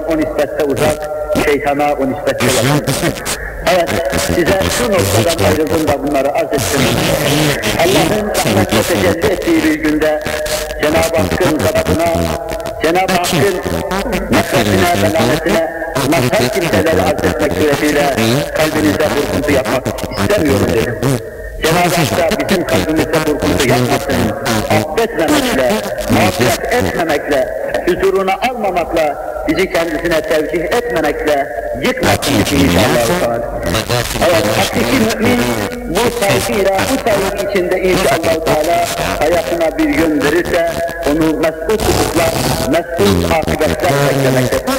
Allah'tan o nispette uzak, şeytana o nispette yakın. Evet, size şu noktadan ayrıldım da bunları arz ettim. Allah'ın rahmetle tecelli ettiği bir günde Cenab-ı Hakk'ın gadabına, Cenab-ı Hakk'ın nefretine ve lanetine mazhar kimseleri arz etmek suretiyle kalbinize burkuntu yapmak istemiyorum dedim. Cenab-ı Hak bizim kalbimizde burkuntu yapmasın, affetmemekle, mağfiret etmemekle, huzuruna almamakla, bizi kendisine tevcih etmemekle yıkmasın inşallah. Evet, hakiki mümin bu sevgiyle, bu sevgi içinde inşallah Teala hayatına bir yön verirse onu mesut tutukla, mesut akıbetler beklemektedir.